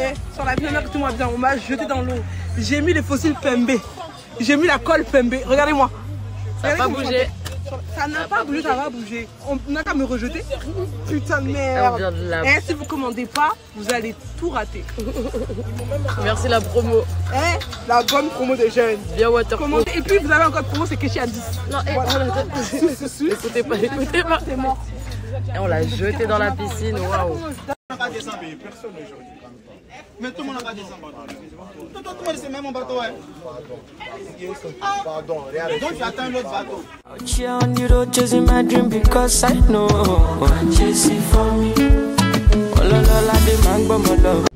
Eh, Sur la vie, écoutez-moi bien, on m'a jeté dans l'eau. J'ai mis les fossiles Pembe. J'ai mis la colle Pembe. Regardez-moi. Ça n'a pas bougé. Ça n'a pas bougé, ça va bouger. On n'a qu'à me rejeter. Putain de merde. de la- Eh, si vous commandez pas, vous allez tout rater. Merci la promo. Eh, la bonne promo des jeunes. Bien waterproof. Commandez. Et puis vous avez encore promo, c'est Keshi à 10. Non, eh, Voilà. oh, écoutez pas, écoutez pas. C'est mort. Et on l'a jeté dans la piscine, waouh. Pas descendu, personne aujourd'hui. Mais tout le monde n'a pas descendu. Tout, le monde c'est même mon bateau. Hein. Pardon, regarde. Donc tu attends l'autre bateau. On my dream because I know I'm chasing for me. Oh la.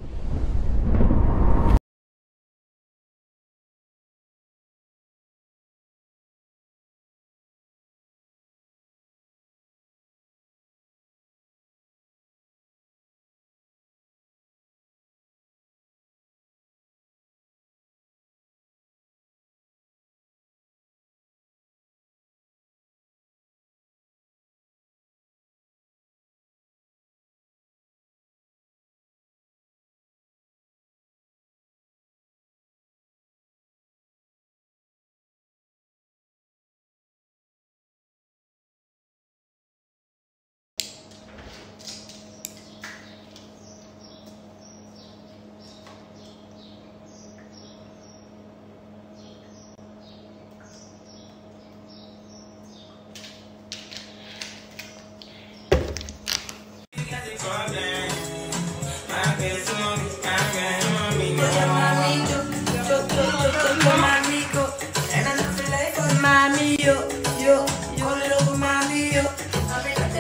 Mami, yo.